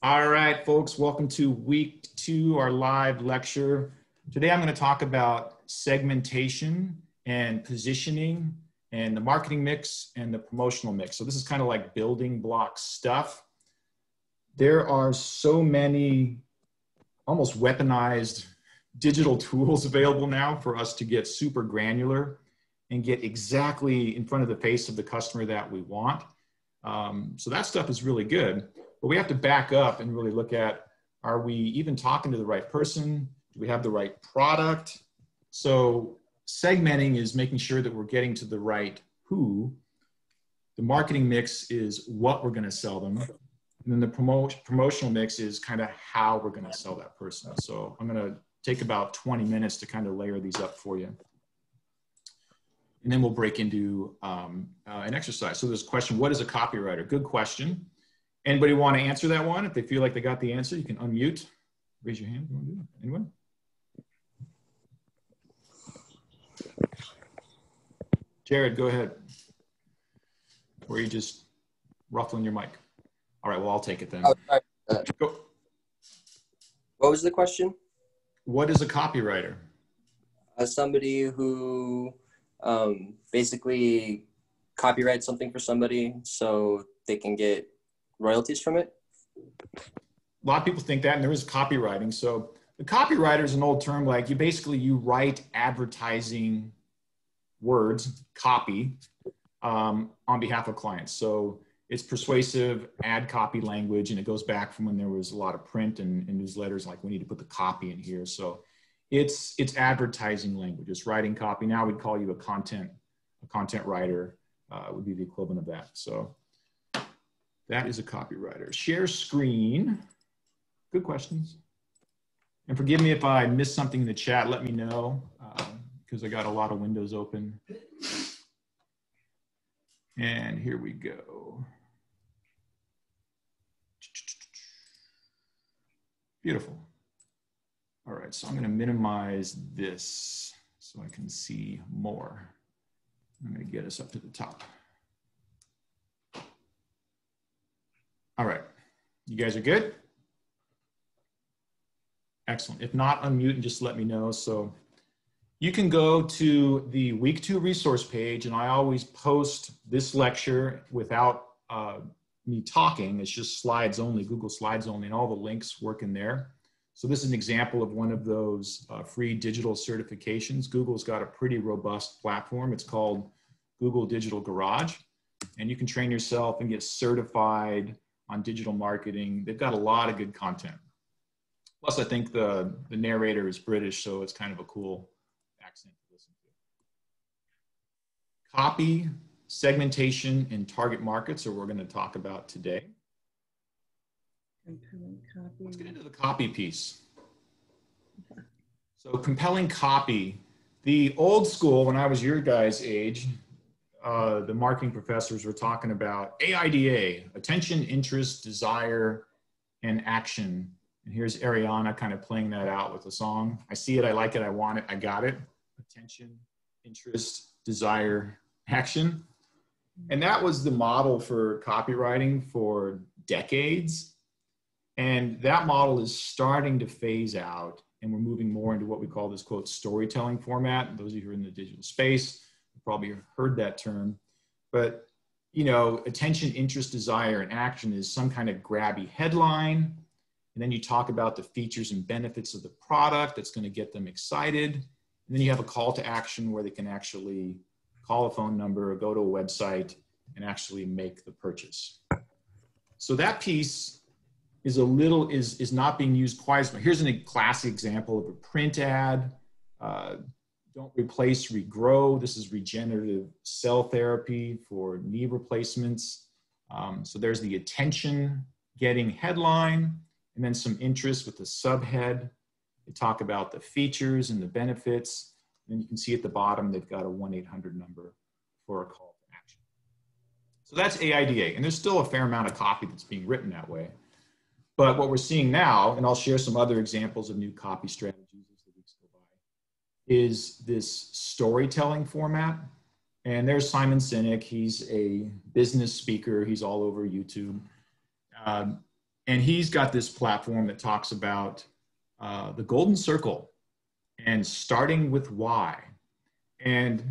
All right, folks, welcome to week two, our live lecture. Today I'm going to talk about segmentation and positioning and the marketing mix and the promotional mix. So this is kind of like building block stuff. There are so many almost weaponized digital tools available now for us to get super granular and get exactly in front of the face of the customer that we want. Um, so that stuff is really good. But we have to back up and really look at are we even talking to the right person? Do we have the right product? So segmenting is making sure that we're getting to the right who. The marketing mix is what we're going to sell them. And then the promote, promotional mix is kind of how we're going to sell that person. So I'm going to take about 20 minutes to kind of layer these up for you. And then we'll break into um, uh, an exercise. So a question, what is a copywriter? Good question. Anybody want to answer that one? If they feel like they got the answer, you can unmute. Raise your hand. You Anyone? Jared, go ahead. Or are you just ruffling your mic? All right, well, I'll take it then. Uh, go. What was the question? What is a copywriter? Uh, somebody who um, basically copyrights something for somebody so they can get royalties from it? A lot of people think that, and there is copywriting. So the copywriter is an old term. Like you basically you write advertising words, copy, um, on behalf of clients. So it's persuasive ad copy language, and it goes back from when there was a lot of print and, and newsletters. Like we need to put the copy in here. So it's it's advertising language. It's writing copy. Now we'd call you a content a content writer uh, would be the equivalent of that. So that is a copywriter. Share screen. Good questions. And forgive me if I missed something in the chat. Let me know because um, I got a lot of windows open. And here we go. Beautiful. All right, so I'm gonna minimize this so I can see more. I'm gonna get us up to the top. All right, you guys are good? Excellent. If not, unmute and just let me know. So you can go to the week two resource page and I always post this lecture without uh, me talking. It's just slides only, Google Slides only, and all the links work in there. So this is an example of one of those uh, free digital certifications. Google's got a pretty robust platform. It's called Google Digital Garage. And you can train yourself and get certified on digital marketing. They've got a lot of good content. Plus, I think the, the narrator is British, so it's kind of a cool accent to listen to. Copy, segmentation, and target markets are what we're going to talk about today. Compelling copy. Let's get into the copy piece. So compelling copy. The old school, when I was your guys' age, uh, the marketing professors were talking about AIDA, attention, interest, desire, and action. And here's Ariana kind of playing that out with a song. I see it, I like it, I want it, I got it. Attention, interest, desire, action. And that was the model for copywriting for decades. And that model is starting to phase out. And we're moving more into what we call this quote storytelling format. Those of you who are in the digital space, probably heard that term, but you know, attention, interest, desire, and action is some kind of grabby headline. And then you talk about the features and benefits of the product that's going to get them excited. And then you have a call to action where they can actually call a phone number or go to a website and actually make the purchase. So that piece is a little is is not being used quite as much. Here's a classic example of a print ad. Uh, don't replace, regrow. This is regenerative cell therapy for knee replacements. Um, so there's the attention getting headline and then some interest with the subhead. They talk about the features and the benefits. And you can see at the bottom, they've got a 1-800 number for a call to action. So that's AIDA. And there's still a fair amount of copy that's being written that way. But what we're seeing now, and I'll share some other examples of new copy strategies is this storytelling format. And there's Simon Sinek. He's a business speaker. He's all over YouTube. Um, and he's got this platform that talks about uh, the golden circle and starting with why. And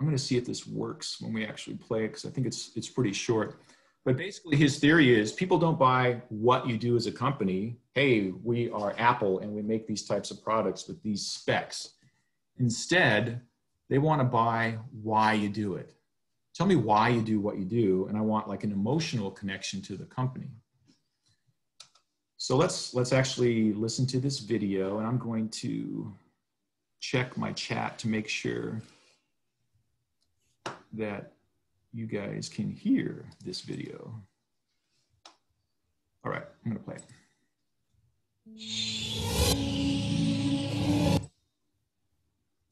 I'm going to see if this works when we actually play it because I think it's it's pretty short. But basically, his theory is people don't buy what you do as a company. Hey, we are Apple and we make these types of products with these specs. Instead, they want to buy why you do it. Tell me why you do what you do, and I want like an emotional connection to the company. So let's let's actually listen to this video, and I'm going to check my chat to make sure that you guys can hear this video. All right, I'm gonna play it.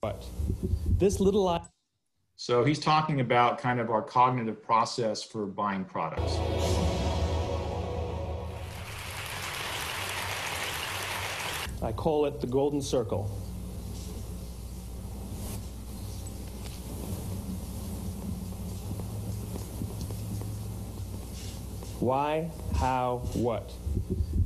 But this little. So he's talking about kind of our cognitive process for buying products. I call it the golden circle. Why, how, what?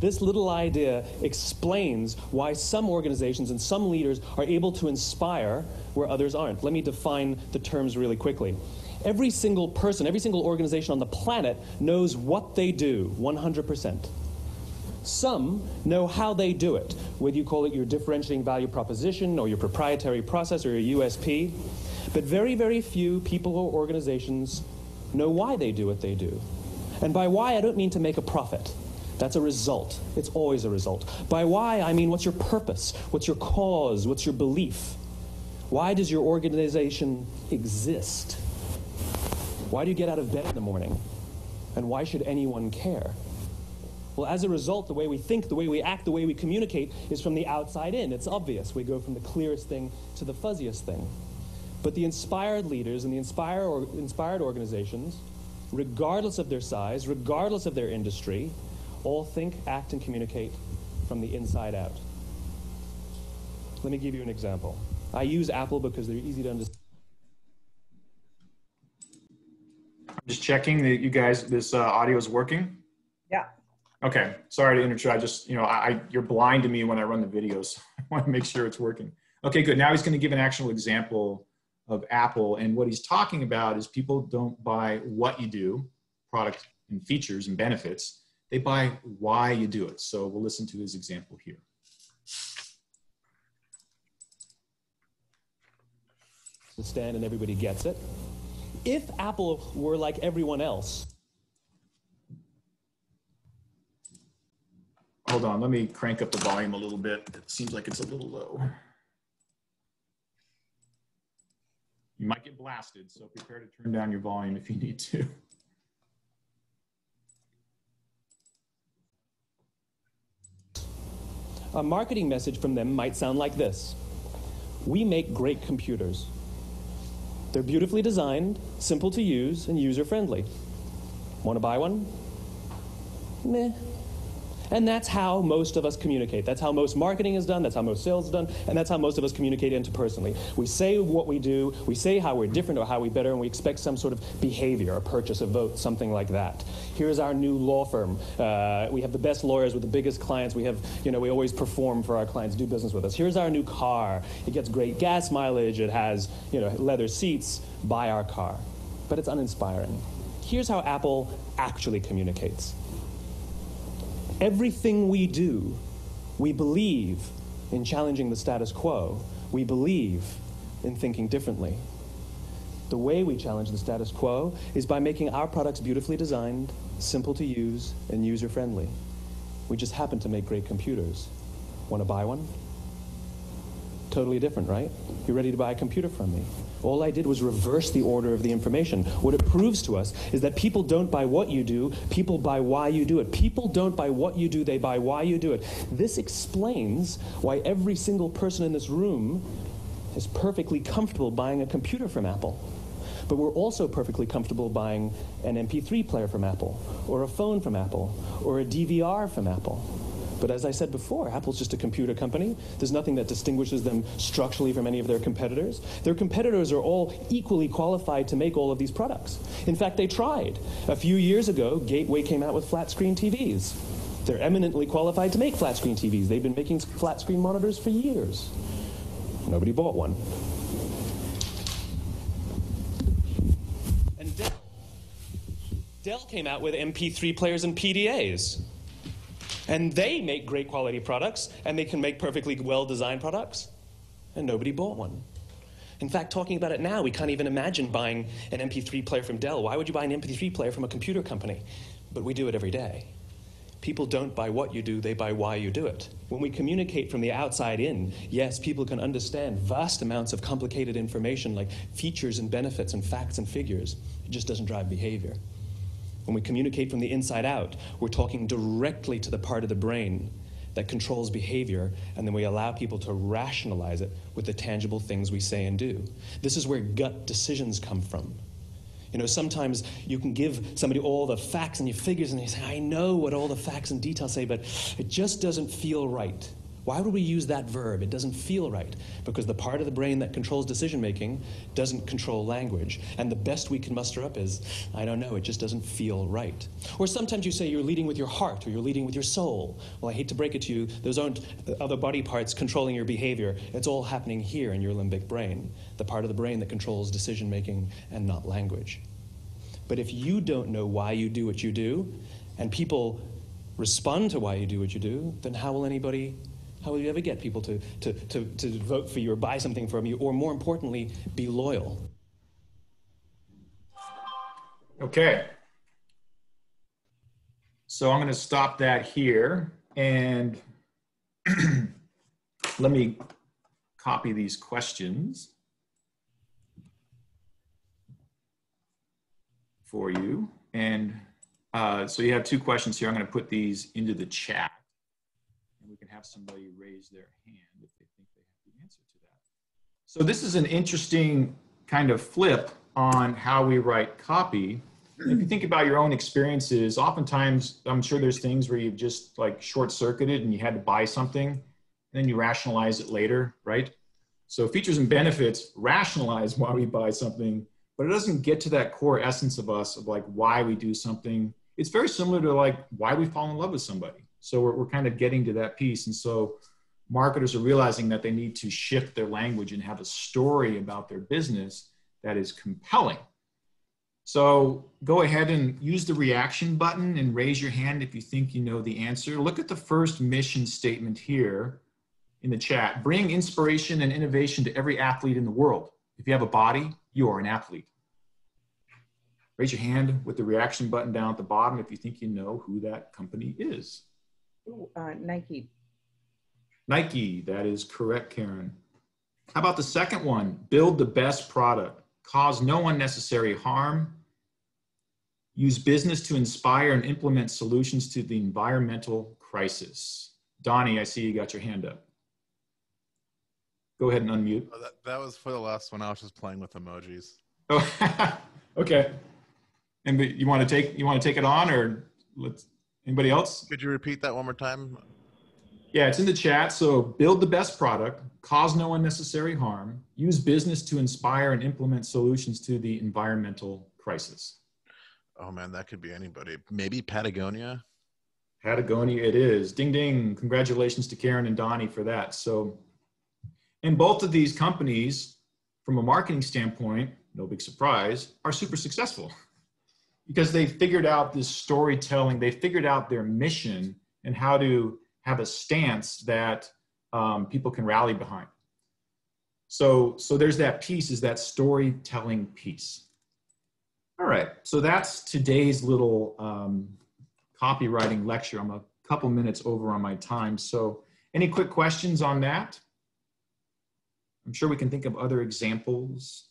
This little idea explains why some organizations and some leaders are able to inspire where others aren't. Let me define the terms really quickly. Every single person, every single organization on the planet knows what they do 100%. Some know how they do it, whether you call it your differentiating value proposition or your proprietary process or your USP. But very, very few people or organizations know why they do what they do. And by why, I don't mean to make a profit. That's a result. It's always a result. By why, I mean what's your purpose? What's your cause? What's your belief? Why does your organization exist? Why do you get out of bed in the morning? And why should anyone care? Well, as a result, the way we think, the way we act, the way we communicate is from the outside in. It's obvious. We go from the clearest thing to the fuzziest thing. But the inspired leaders and the inspire or, inspired organizations regardless of their size, regardless of their industry, all think, act, and communicate from the inside out. Let me give you an example. I use Apple because they're easy to understand. I'm just checking that you guys, this uh, audio is working. Yeah. Okay. Sorry to interrupt. I just, you know, I, I you're blind to me when I run the videos. I want to make sure it's working. Okay, good. Now he's going to give an actual example of Apple. And what he's talking about is people don't buy what you do, product and features and benefits. They buy why you do it. So we'll listen to his example here. Stand and everybody gets it. If Apple were like everyone else, Hold on, let me crank up the volume a little bit. It seems like it's a little low. You might get blasted, so prepare to turn down your volume if you need to. A marketing message from them might sound like this We make great computers. They're beautifully designed, simple to use, and user friendly. Want to buy one? Meh. And that's how most of us communicate. That's how most marketing is done, that's how most sales is done, and that's how most of us communicate interpersonally. We say what we do, we say how we're different or how we better, and we expect some sort of behavior, a purchase, a vote, something like that. Here's our new law firm. Uh, we have the best lawyers with the biggest clients. We have, you know, we always perform for our clients, do business with us. Here's our new car. It gets great gas mileage. It has, you know, leather seats. Buy our car. But it's uninspiring. Here's how Apple actually communicates. Everything we do, we believe in challenging the status quo. We believe in thinking differently. The way we challenge the status quo is by making our products beautifully designed, simple to use, and user friendly. We just happen to make great computers. Want to buy one? Totally different, right? You're ready to buy a computer from me. All I did was reverse the order of the information. What it proves to us is that people don't buy what you do, people buy why you do it. People don't buy what you do, they buy why you do it. This explains why every single person in this room is perfectly comfortable buying a computer from Apple. But we're also perfectly comfortable buying an MP3 player from Apple, or a phone from Apple, or a DVR from Apple. But as I said before, Apple's just a computer company. There's nothing that distinguishes them structurally from any of their competitors. Their competitors are all equally qualified to make all of these products. In fact, they tried. A few years ago, Gateway came out with flat screen TVs. They're eminently qualified to make flat screen TVs. They've been making flat screen monitors for years. Nobody bought one. And Dell. Dell came out with MP3 players and PDAs. And they make great quality products, and they can make perfectly well designed products. And nobody bought one. In fact, talking about it now, we can't even imagine buying an MP3 player from Dell. Why would you buy an MP3 player from a computer company? But we do it every day. People don't buy what you do, they buy why you do it. When we communicate from the outside in, yes, people can understand vast amounts of complicated information like features and benefits and facts and figures. It just doesn't drive behavior. When we communicate from the inside out, we're talking directly to the part of the brain that controls behavior, and then we allow people to rationalize it with the tangible things we say and do. This is where gut decisions come from. You know, sometimes you can give somebody all the facts and your figures, and they say, I know what all the facts and details say, but it just doesn't feel right. Why would we use that verb? It doesn't feel right because the part of the brain that controls decision making doesn't control language. And the best we can muster up is, I don't know, it just doesn't feel right. Or sometimes you say you're leading with your heart or you're leading with your soul. Well, I hate to break it to you, those aren't other body parts controlling your behavior. It's all happening here in your limbic brain, the part of the brain that controls decision making and not language. But if you don't know why you do what you do, and people respond to why you do what you do, then how will anybody how will you ever get people to, to, to, to vote for you or buy something from you, or more importantly, be loyal? Okay. So I'm going to stop that here and let me copy these questions for you. And uh, so you have two questions here. I'm going to put these into the chat have somebody raise their hand if they think they have the answer to that. So this is an interesting kind of flip on how we write copy. If you think about your own experiences, oftentimes I'm sure there's things where you've just like short circuited and you had to buy something, and then you rationalize it later, right? So features and benefits rationalize why we buy something, but it doesn't get to that core essence of us of like why we do something. It's very similar to like why we fall in love with somebody. So we're, we're kind of getting to that piece. And so marketers are realizing that they need to shift their language and have a story about their business that is compelling. So go ahead and use the reaction button and raise your hand if you think you know the answer. Look at the first mission statement here in the chat. Bring inspiration and innovation to every athlete in the world. If you have a body, you are an athlete. Raise your hand with the reaction button down at the bottom if you think you know who that company is. Uh, Nike. Nike, that is correct, Karen. How about the second one? Build the best product, cause no unnecessary harm, use business to inspire and implement solutions to the environmental crisis. Donnie, I see you got your hand up. Go ahead and unmute. Oh, that, that was for the last one. I was just playing with emojis. Oh, okay. And you want to take you want to take it on, or let's Anybody else? Could you repeat that one more time? Yeah, it's in the chat. So build the best product, cause no unnecessary harm, use business to inspire and implement solutions to the environmental crisis. Oh man, that could be anybody. Maybe Patagonia. Patagonia, it is. Ding ding. Congratulations to Karen and Donnie for that. So, and both of these companies, from a marketing standpoint, no big surprise, are super successful because they figured out this storytelling, they figured out their mission and how to have a stance that um, people can rally behind. So, so there's that piece, is that storytelling piece. All right, so that's today's little um, copywriting lecture. I'm a couple minutes over on my time. So any quick questions on that? I'm sure we can think of other examples.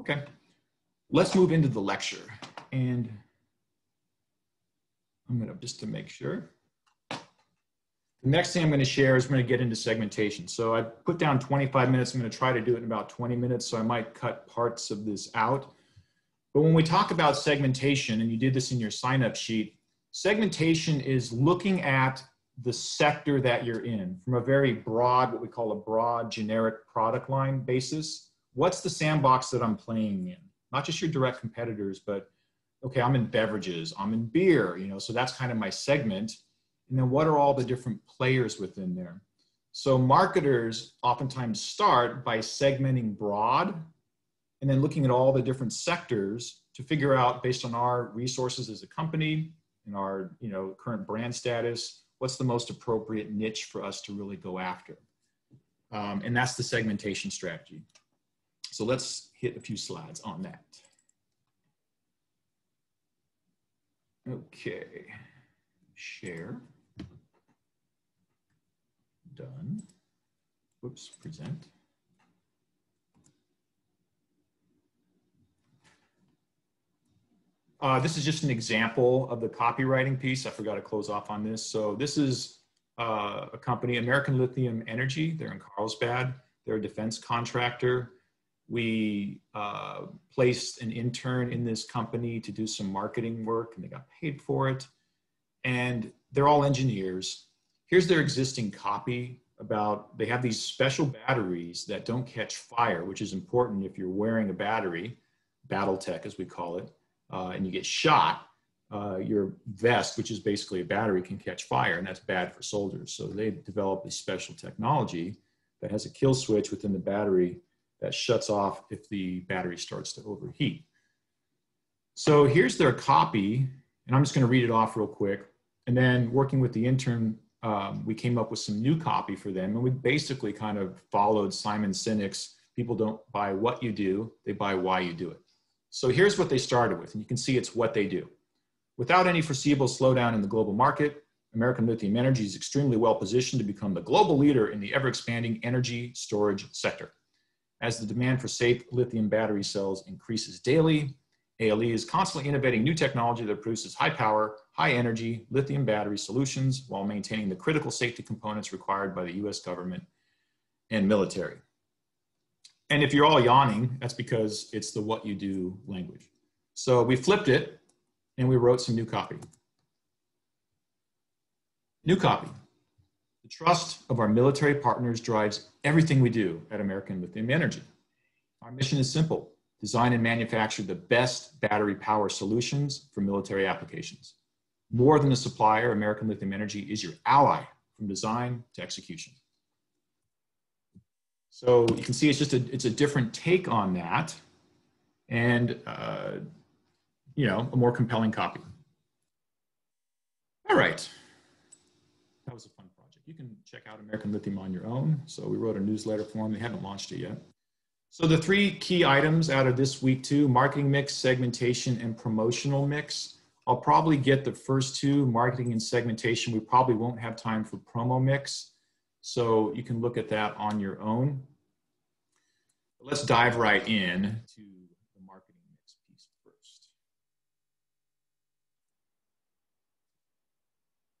Okay let's move into the lecture. And I'm gonna, just to make sure. The next thing I'm gonna share is I'm gonna get into segmentation. So I put down 25 minutes. I'm gonna try to do it in about 20 minutes. So I might cut parts of this out. But when we talk about segmentation, and you did this in your sign up sheet, segmentation is looking at the sector that you're in from a very broad, what we call a broad generic product line basis. What's the sandbox that I'm playing in? Not just your direct competitors, but okay, I'm in beverages, I'm in beer, you know, so that's kind of my segment. And then what are all the different players within there? So marketers oftentimes start by segmenting broad and then looking at all the different sectors to figure out based on our resources as a company and our you know current brand status what's the most appropriate niche for us to really go after um, and that's the segmentation strategy so let's hit a few slides on that okay share done whoops present Uh, this is just an example of the copywriting piece. I forgot to close off on this. So this is uh, a company, American Lithium Energy. They're in Carlsbad. They're a defense contractor. We uh, placed an intern in this company to do some marketing work and they got paid for it. And they're all engineers. Here's their existing copy about they have these special batteries that don't catch fire, which is important if you're wearing a battery, battle tech as we call it uh, and you get shot, uh, your vest, which is basically a battery, can catch fire, and that's bad for soldiers. So they developed this special technology that has a kill switch within the battery that shuts off if the battery starts to overheat. So here's their copy, and I'm just going to read it off real quick. And then working with the intern, um, we came up with some new copy for them, and we basically kind of followed Simon Sinek's people don't buy what you do, they buy why you do it. So here's what they started with, and you can see it's what they do. Without any foreseeable slowdown in the global market, American Lithium Energy is extremely well positioned to become the global leader in the ever expanding energy storage sector. As the demand for safe lithium battery cells increases daily, ALE is constantly innovating new technology that produces high power, high energy lithium battery solutions while maintaining the critical safety components required by the US government and military. And if you're all yawning, that's because it's the what you do language. So we flipped it and we wrote some new copy. New copy. The trust of our military partners drives everything we do at American Lithium Energy. Our mission is simple design and manufacture the best battery power solutions for military applications. More than a supplier, American Lithium Energy is your ally from design to execution. So you can see it's just a, it's a different take on that and, uh, you know, a more compelling copy. All right. That was a fun project. You can check out American Lithium on your own. So we wrote a newsletter for them. They haven't launched it yet. So the three key items out of this week two, marketing mix, segmentation, and promotional mix. I'll probably get the first two, marketing and segmentation. We probably won't have time for promo mix. So you can look at that on your own. Let's dive right in to the marketing mix piece first.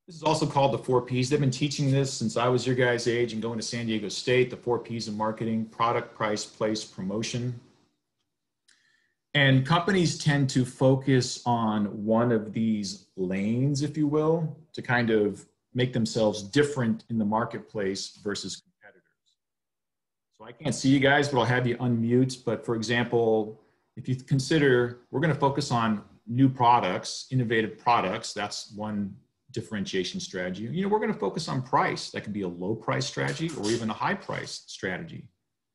This is also called the four Ps. They've been teaching this since I was your guys' age and going to San Diego State, the four Ps of marketing, product, price, place, promotion. And companies tend to focus on one of these lanes, if you will, to kind of make themselves different in the marketplace versus competitors. So I can't see you guys, but I'll have you unmute. But for example, if you consider we're going to focus on new products, innovative products, that's one differentiation strategy. You know, we're going to focus on price. That could be a low price strategy or even a high price strategy.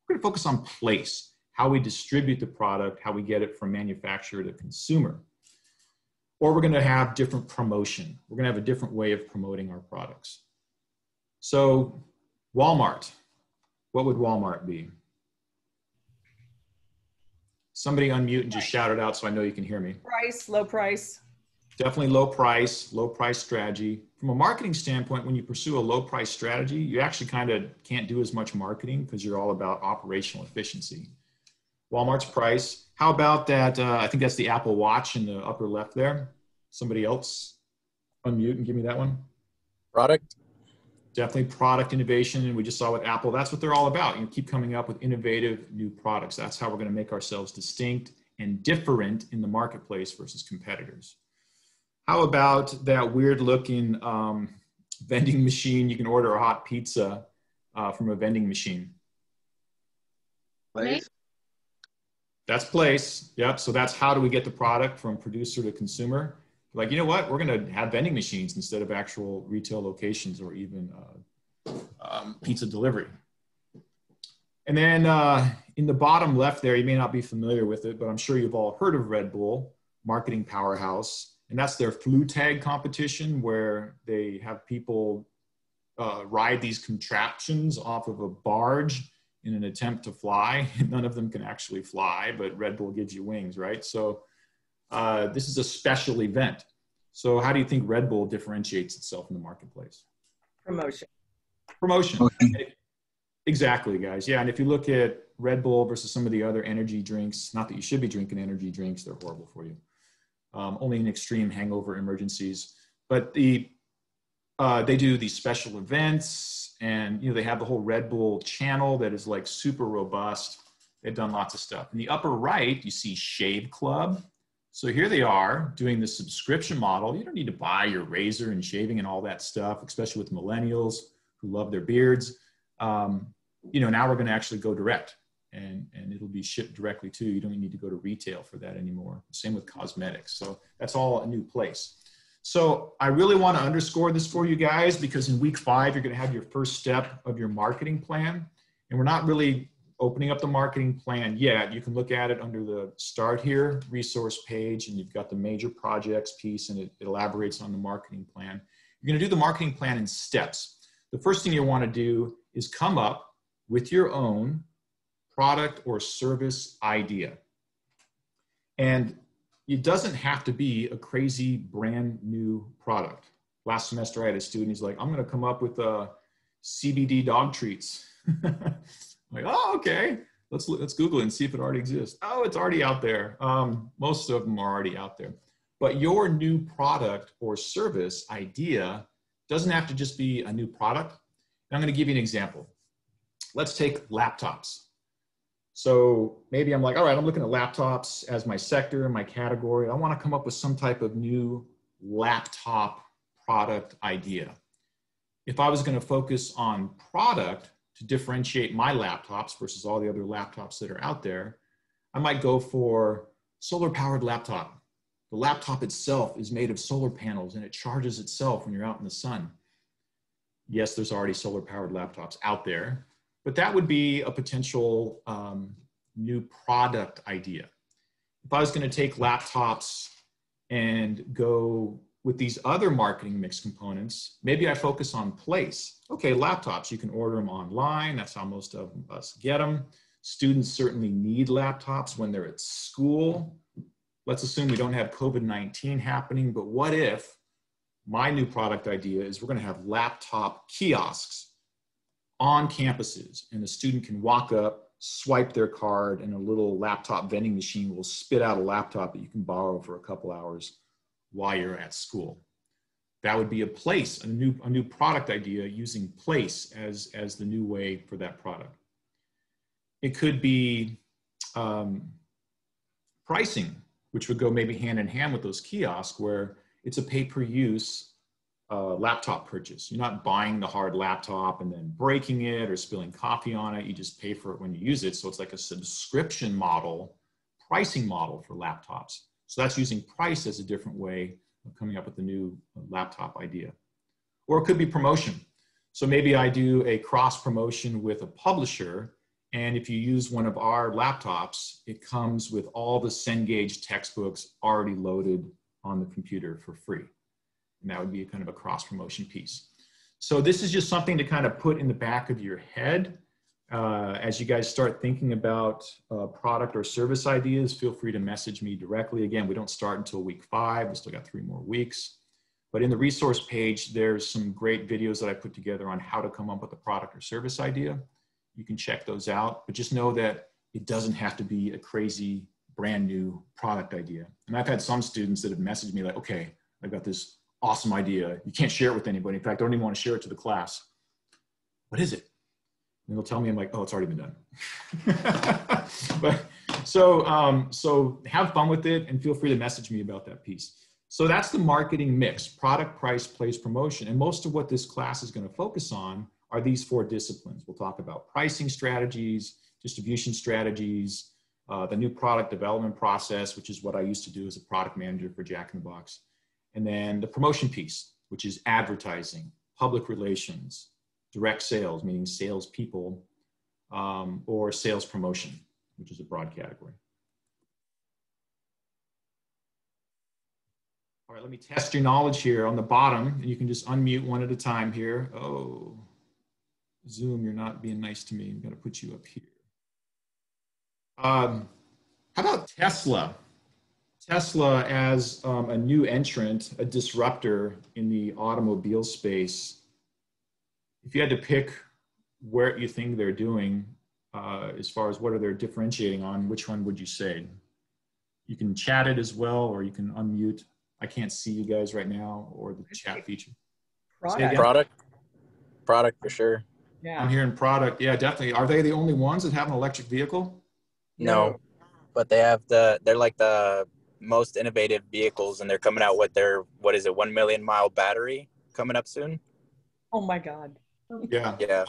We're going to focus on place, how we distribute the product, how we get it from manufacturer to consumer or we're going to have different promotion. We're going to have a different way of promoting our products. So, Walmart, what would Walmart be? Somebody unmute and just shout it out so I know you can hear me. Price, low price. Definitely low price, low price strategy. From a marketing standpoint, when you pursue a low price strategy, you actually kind of can't do as much marketing because you're all about operational efficiency. Walmart's price. How about that? Uh, I think that's the Apple Watch in the upper left there. Somebody else unmute and give me that one. Product. Definitely product innovation. And we just saw with Apple, that's what they're all about. You keep coming up with innovative new products. That's how we're going to make ourselves distinct and different in the marketplace versus competitors. How about that weird looking um, vending machine? You can order a hot pizza uh, from a vending machine. Lay's. That's place. Yep. So that's how do we get the product from producer to consumer? Like, you know what? We're going to have vending machines instead of actual retail locations or even uh, um, pizza delivery. And then uh, in the bottom left there, you may not be familiar with it, but I'm sure you've all heard of Red Bull, marketing powerhouse. And that's their Flugtag competition where they have people uh, ride these contraptions off of a barge in an attempt to fly. None of them can actually fly, but Red Bull gives you wings, right? So uh, this is a special event. So how do you think Red Bull differentiates itself in the marketplace? Promotion. Promotion. Okay. Exactly, guys. Yeah, and if you look at Red Bull versus some of the other energy drinks, not that you should be drinking energy drinks, they're horrible for you. Um, only in extreme hangover emergencies. But the uh, they do these special events, and you know they have the whole Red Bull channel that is like super robust. They've done lots of stuff. In the upper right, you see Shave Club. So here they are doing the subscription model. You don't need to buy your razor and shaving and all that stuff, especially with millennials who love their beards. Um, you know, now we're going to actually go direct and, and it'll be shipped directly to you. You don't need to go to retail for that anymore. Same with cosmetics. So that's all a new place. So I really want to underscore this for you guys because in week five, you're going to have your first step of your marketing plan. And we're not really opening up the marketing plan yet. You can look at it under the start here resource page, and you've got the major projects piece, and it, it elaborates on the marketing plan. You're going to do the marketing plan in steps. The first thing you want to do is come up with your own product or service idea. And it doesn't have to be a crazy brand new product. Last semester, I had a student, he's like, I'm going to come up with a uh, CBD dog treats. like, oh, okay. Let's, let's Google it and see if it already exists. Oh, it's already out there. Um, most of them are already out there. But your new product or service idea doesn't have to just be a new product. And I'm going to give you an example. Let's take laptops. So maybe I'm like, all right, I'm looking at laptops as my sector, and my category. I want to come up with some type of new laptop product idea. If I was going to focus on product to differentiate my laptops versus all the other laptops that are out there, I might go for solar powered laptop. The laptop itself is made of solar panels and it charges itself when you're out in the sun. Yes, there's already solar powered laptops out there, but that would be a potential um, new product idea. If I was going to take laptops and go with these other marketing mix components, maybe I focus on place. Okay, laptops, you can order them online. That's how most of us get them. Students certainly need laptops when they're at school. Let's assume we don't have COVID 19 happening, but what if my new product idea is we're going to have laptop kiosks on campuses and the student can walk up, swipe their card and a little laptop vending machine will spit out a laptop that you can borrow for a couple hours while you're at school. That would be a place, a new, a new product idea using place as, as the new way for that product. It could be um, pricing, which would go maybe hand in hand with those kiosks where it's a pay per use uh, laptop purchase. You're not buying the hard laptop and then breaking it or spilling coffee on it. You just pay for it when you use it. So it's like a subscription model, pricing model for laptops. So that's using price as a different way of coming up with a new laptop idea. Or it could be promotion. So maybe I do a cross promotion with a publisher. And if you use one of our laptops, it comes with all the Cengage textbooks already loaded on the computer for free. And that would be kind of a cross promotion piece. So this is just something to kind of put in the back of your head. Uh, as you guys start thinking about uh, product or service ideas, feel free to message me directly. Again, we don't start until week five. We still got three more weeks. But in the resource page, there's some great videos that I put together on how to come up with a product or service idea. You can check those out, but just know that it doesn't have to be a crazy brand new product idea. And I've had some students that have messaged me like, okay, I've got this awesome idea. You can't share it with anybody. In fact, I don't even want to share it to the class. What is it? And they'll tell me, I'm like, oh, it's already been done. but so, um, so have fun with it and feel free to message me about that piece. So that's the marketing mix, product, price, place, promotion. And most of what this class is going to focus on are these four disciplines. We'll talk about pricing strategies, distribution strategies, uh, the new product development process, which is what I used to do as a product manager for Jack in the Box, and then the promotion piece, which is advertising, public relations, direct sales, meaning salespeople, um, or sales promotion, which is a broad category. All right, let me test your knowledge here on the bottom, and you can just unmute one at a time here. Oh, Zoom, you're not being nice to me. I'm gonna put you up here. Um, how about Tesla? Tesla as um, a new entrant, a disruptor in the automobile space. If you had to pick where you think they're doing, uh, as far as what are they differentiating on, which one would you say? You can chat it as well, or you can unmute. I can't see you guys right now, or the chat feature. Product. Product. Product for sure. I'm hearing product. Yeah, definitely. Are they the only ones that have an electric vehicle? No, but they have the they're like the most innovative vehicles, and they're coming out with their what is it, one million mile battery coming up soon. Oh my God. Yeah. Yeah,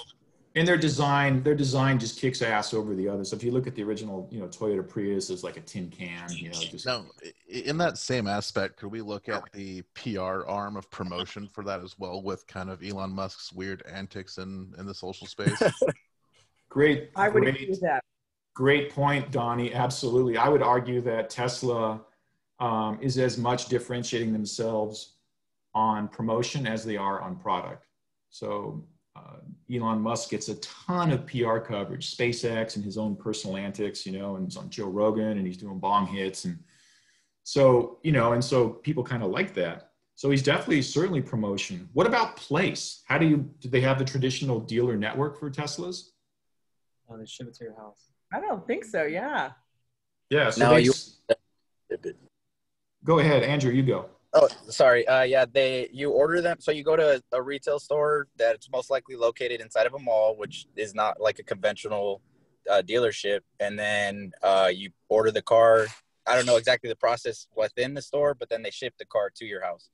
And their design, their design just kicks ass over the others. So if you look at the original, you know, Toyota Prius is like a tin can, you know, just Now, in that same aspect, could we look at the PR arm of promotion for that as well, with kind of Elon Musk's weird antics in in the social space? great, I would agree great, with that. great point, Donnie. Absolutely. I would argue that Tesla um, is as much differentiating themselves on promotion as they are on product. So uh, Elon Musk gets a ton of PR coverage, SpaceX and his own personal antics, you know, and he's on Joe Rogan and he's doing bong hits. And so, you know, and so people kind of like that. So he's definitely certainly promotion. What about place? How do you, do they have the traditional dealer network for Teslas? Oh, they ship it to your house. I don't think so. Yeah. Yeah. So No, they, you- go ahead, Andrew, you go. Oh, sorry. Uh, yeah, they you order them. So you go to a retail store that's most likely located inside of a mall, which is not like a conventional uh, dealership, and then uh, you order the car. I don't know exactly the process within the store, but then they ship the car to your house.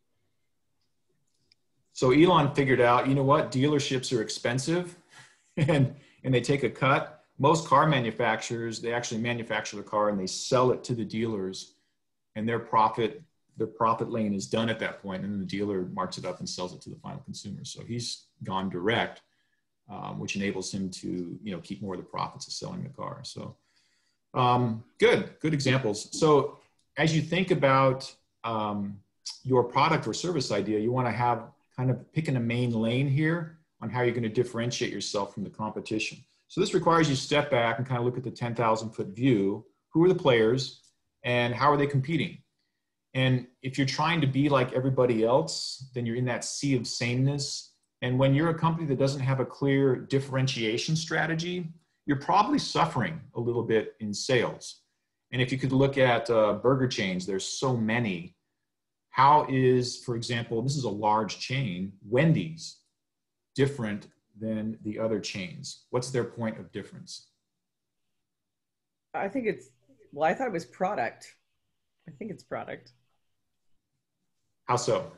So Elon figured out, you know what, dealerships are expensive and, and they take a cut. Most car manufacturers, they actually manufacture the car and they sell it to the dealers and their profit, their profit lane is done at that point and the dealer marks it up and sells it to the final consumer. So he's gone direct, um, which enables him to, you know, keep more of the profits of selling the car. So um, good, good examples. So as you think about um, your product or service idea, you want to have kind of picking a main lane here on how you're going to differentiate yourself from the competition. So this requires you step back and kind of look at the 10,000 foot view. Who are the players and how are they competing? And if you're trying to be like everybody else, then you're in that sea of sameness. And when you're a company that doesn't have a clear differentiation strategy, you're probably suffering a little bit in sales. And if you could look at uh, burger chains, there's so many how is, for example, this is a large chain, Wendy's, different than the other chains? What's their point of difference? I think it's, well, I thought it was product. I think it's product. How so?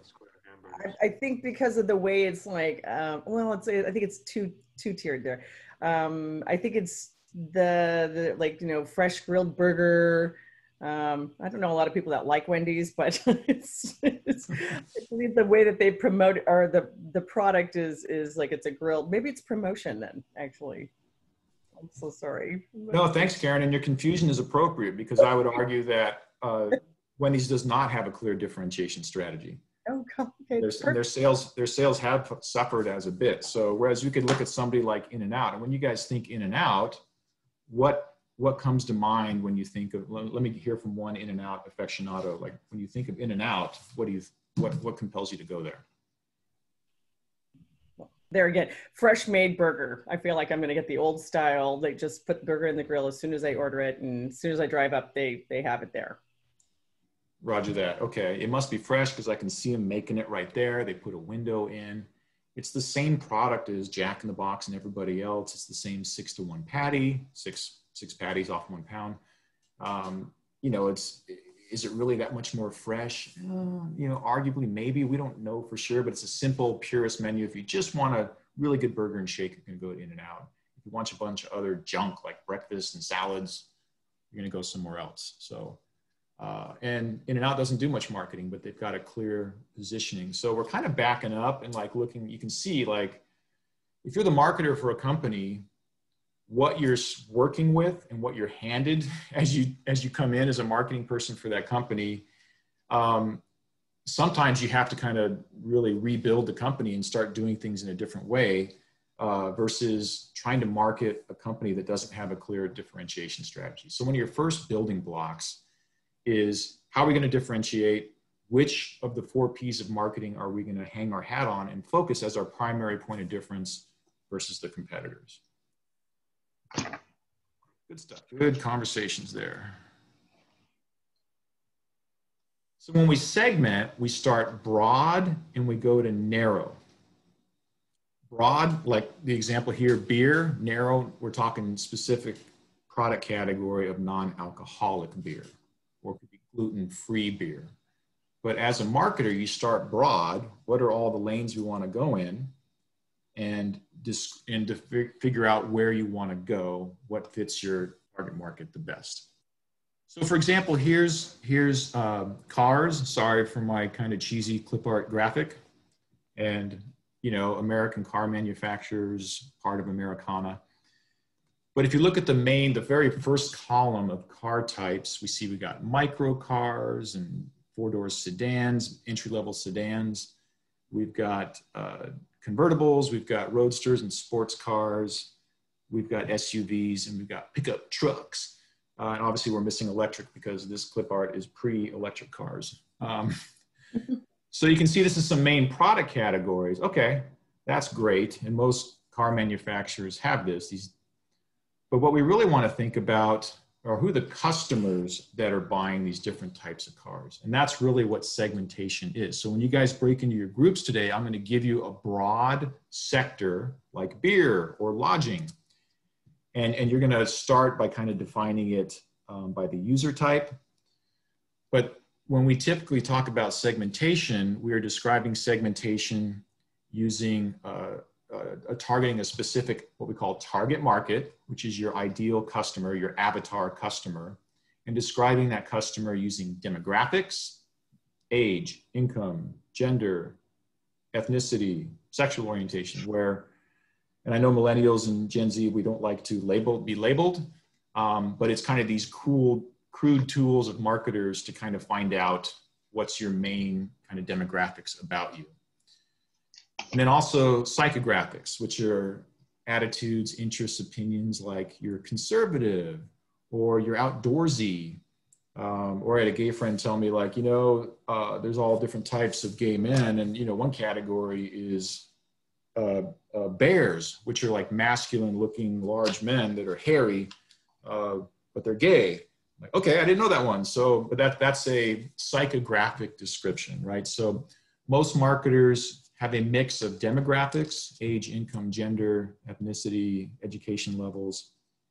I, I think because of the way it's like, um, well, it's, I think it's two, two tiered there. Um, I think it's the, the, like, you know, fresh grilled burger. Um, I don't know a lot of people that like Wendy's, but it's, it's I believe the way that they promote or the, the product is, is like, it's a grill. Maybe it's promotion then actually. I'm so sorry. No, thanks, Karen. And your confusion is appropriate because I would argue that uh, Wendy's does not have a clear differentiation strategy. Oh, complicated. Their, and their sales, their sales have suffered as a bit. So whereas you could look at somebody like In and Out, and when you guys think In and Out, what what comes to mind when you think of? Let, let me hear from one In and Out aficionado. Like when you think of In and Out, what do you what what compels you to go there? There again, fresh made burger. I feel like I'm going to get the old style. They just put burger in the grill as soon as I order it, and as soon as I drive up, they they have it there. Roger that. Okay, it must be fresh because I can see them making it right there. They put a window in. It's the same product as Jack in the Box and everybody else. It's the same six to one patty, six six patties off one pound. Um, you know, it's is it really that much more fresh? Uh, you know, arguably maybe we don't know for sure, but it's a simple purist menu. If you just want a really good burger and shake, you can go in and out. If you want a bunch of other junk like breakfast and salads, you're going to go somewhere else. So, uh, and In and Out doesn't do much marketing, but they've got a clear positioning. So we're kind of backing up and like looking. You can see like if you're the marketer for a company, what you're working with and what you're handed as you as you come in as a marketing person for that company. Um, sometimes you have to kind of really rebuild the company and start doing things in a different way uh, versus trying to market a company that doesn't have a clear differentiation strategy. So one of your first building blocks is how are we going to differentiate? Which of the four P's of marketing are we going to hang our hat on and focus as our primary point of difference versus the competitors? Good stuff. Good conversations there. So when we segment, we start broad and we go to narrow. Broad, like the example here, beer, narrow, we're talking specific product category of non-alcoholic beer or could be gluten-free beer. But as a marketer, you start broad. What are all the lanes we want to go in? And, dis- and to figure out where you want to go, what fits your target market the best. So for example, here's, here's um, cars. Sorry for my kind of cheesy clip art graphic. And, you know, American car manufacturers, part of Americana. But if you look at the main, the very first column of car types, we see we got micro cars and four-door sedans, entry-level sedans. We've got uh, convertibles, we've got roadsters and sports cars. We've got SUVs and we've got pickup trucks. Uh, and obviously we're missing electric because this clip art is pre-electric cars. Um, so you can see this is some main product categories. Okay, that's great. And most car manufacturers have this. These, but what we really want to think about are who the customers that are buying these different types of cars. And that's really what segmentation is. So when you guys break into your groups today, I'm going to give you a broad sector like beer or lodging and, and you're going to start by kind of defining it um, by the user type. But when we typically talk about segmentation, we are describing segmentation using uh, uh, targeting a specific, what we call target market, which is your ideal customer, your avatar customer, and describing that customer using demographics, age, income, gender, ethnicity, sexual orientation, where and I know millennials and Gen Z, we don't like to label, be labeled, um, but it's kind of these cool, crude tools of marketers to kind of find out what's your main kind of demographics about you. And then also psychographics, which are attitudes, interests, opinions like you're conservative or you're outdoorsy. Um, or I had a gay friend tell me like, you know, uh, there's all different types of gay men. And, you know, one category is uh, uh, bears, which are like masculine looking large men that are hairy, uh, but they're gay. Like, okay, I didn't know that one. So, but that, that's a psychographic description, right? So most marketers have a mix of demographics, age, income, gender, ethnicity, education levels,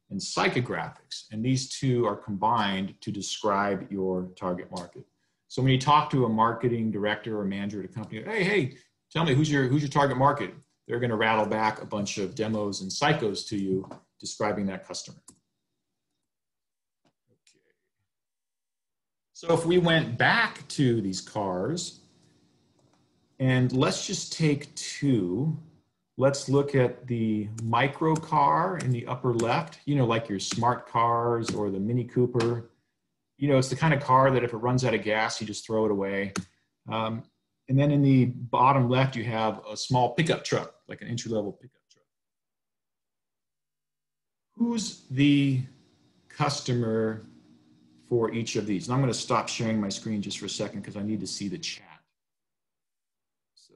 and psychographics. And these two are combined to describe your target market. So when you talk to a marketing director or manager at a company, hey, hey, tell me who's your who's your target market? they're going to rattle back a bunch of demos and psychos to you describing that customer. Okay. So if we went back to these cars, and let's just take two. Let's look at the micro car in the upper left, you know, like your smart cars or the Mini Cooper. You know, it's the kind of car that if it runs out of gas, you just throw it away. Um, and then in the bottom left, you have a small pickup truck, like an entry level pickup truck. Who's the customer for each of these? And I'm going to stop sharing my screen just for a second because I need to see the chat. So,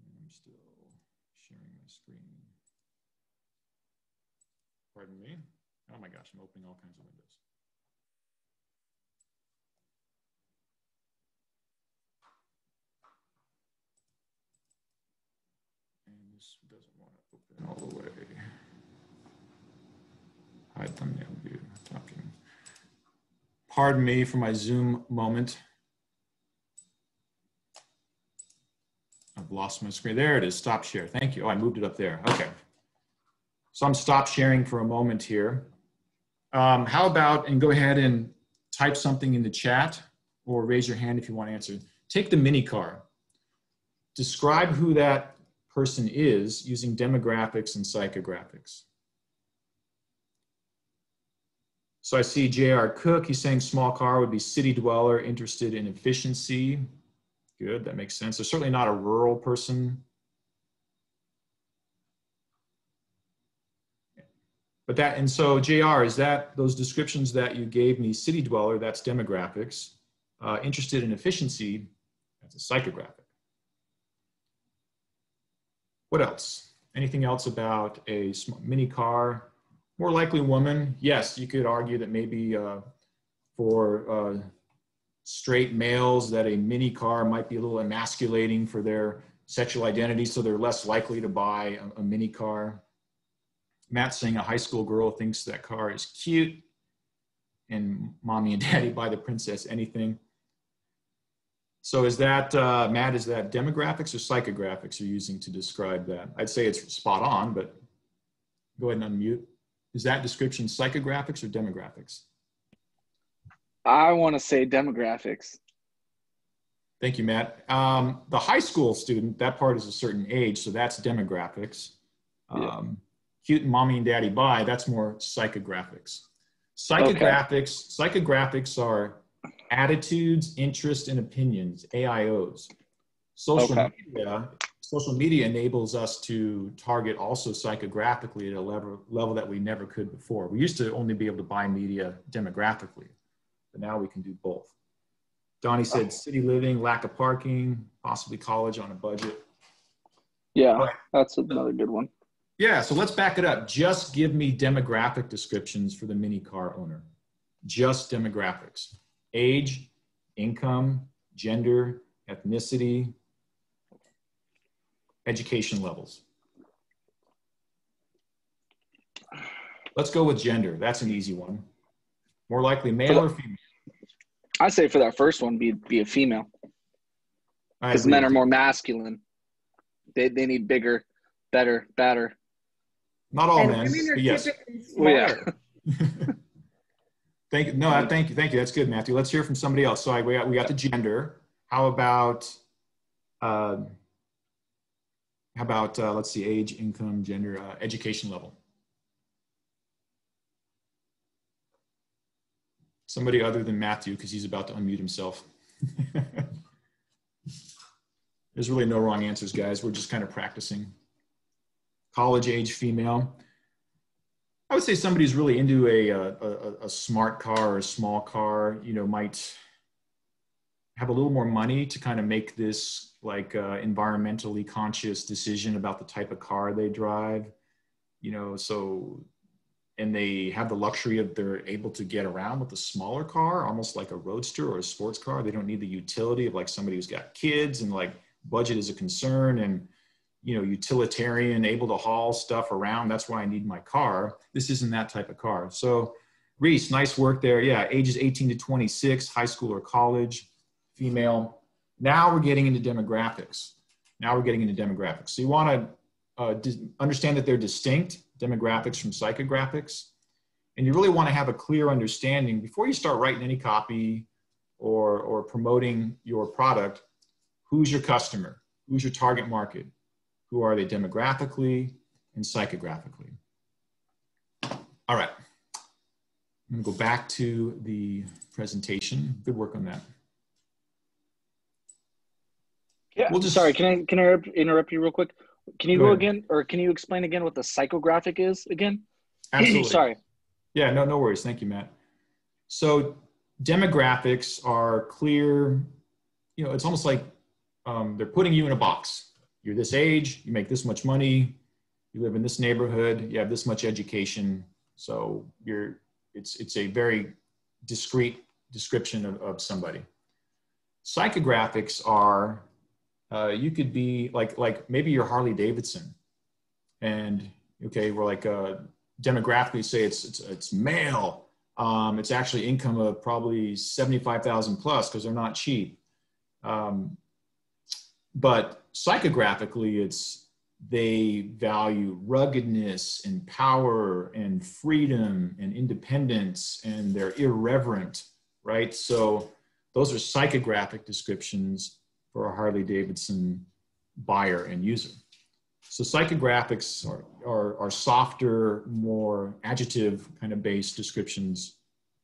I'm still sharing my screen. Pardon me. Oh my gosh, I'm opening all kinds of windows. And this doesn't want to open all the way. Hide thumbnail view, talking. Pardon me for my Zoom moment. I've lost my screen. There it is, stop share. Thank you. Oh, I moved it up there. Okay. So I'm stop sharing for a moment here. Um, how about, and go ahead and type something in the chat or raise your hand if you want to answer. Take the mini car. Describe who that person is using demographics and psychographics. So I see J.R. Cook, he's saying small car would be city dweller interested in efficiency. Good, that makes sense. They're certainly not a rural person. But that, and so JR, is that those descriptions that you gave me, city dweller, that's demographics, uh, interested in efficiency, that's a psychographic. What else? Anything else about a mini car? More likely woman. Yes, you could argue that maybe uh, for uh, straight males that a mini car might be a little emasculating for their sexual identity, so they're less likely to buy a, a mini car. Matt saying a high school girl thinks that car is cute, and mommy and daddy buy the princess anything. So is that, uh, Matt, is that demographics or psychographics you're using to describe that? I'd say it's spot on, but go ahead and unmute. Is that description psychographics or demographics? I want to say demographics. Thank you, Matt. Um, the high school student, that part is a certain age, so that's demographics. Um, yeah. Cute and mommy and daddy buy, that's more psychographics. Psychographics, okay. psychographics are attitudes, interests, and opinions, AIOs. Social okay. media, social media enables us to target also psychographically at a level, level that we never could before. We used to only be able to buy media demographically but now we can do both. Donnie said city living, lack of parking, possibly college on a budget. Yeah, but, that's another good one. Yeah, so let's back it up. Just give me demographic descriptions for the mini car owner. Just demographics age, income, gender, ethnicity, education levels. Let's go with gender. That's an easy one. More likely male or female? I say for that first one, be be a female. Because men are more masculine. They they need bigger, better, better. Not all and men. yes. Well, yeah. thank you. No, thank you. Thank you. That's good, Matthew. Let's hear from somebody else. So I, we got we got the gender. How about uh, how about uh, let's see, age, income, gender, uh, education level. somebody other than Matthew because he's about to unmute himself. There's really no wrong answers, guys. We're just kind of practicing. College age female. I would say somebody who's really into a, a, a, smart car or a small car, you know, might have a little more money to kind of make this like uh, environmentally conscious decision about the type of car they drive. You know, so and they have the luxury of they're able to get around with a smaller car, almost like a roadster or a sports car. They don't need the utility of like somebody who's got kids and like budget is a concern and you know utilitarian, able to haul stuff around. That's why I need my car. This isn't that type of car. So Reese, nice work there. Yeah, ages 18 to 26, high school or college, female. Now we're getting into demographics. Now we're getting into demographics. So you want to uh, understand that they're distinct demographics from psychographics. And you really want to have a clear understanding before you start writing any copy or, or promoting your product, who's your customer? Who's your target market? Who are they demographically and psychographically? All right. I'm going to go back to the presentation. Good work on that. Yeah. We'll just, sorry, can I can I interrupt you real quick? Can you go, go again, or can you explain again what the psychographic is again? Absolutely. Sorry. Yeah, no, no worries. Thank you, Matt. So demographics are clear. You know, it's almost like um, they're putting you in a box. You're this age, you make this much money, you live in this neighborhood, you have this much education. So you're, it's, it's a very discrete description of, of somebody. Psychographics are uh, you could be like like maybe you're Harley Davidson, and okay, we're like uh, demographically say it's it's it's male. Um, it's actually income of probably seventy five thousand plus because they're not cheap. Um, but psychographically, it's they value ruggedness and power and freedom and independence and they're irreverent, right? So those are psychographic descriptions for a Harley Davidson buyer and user. So psychographics are, are, are softer, more adjective kind of based descriptions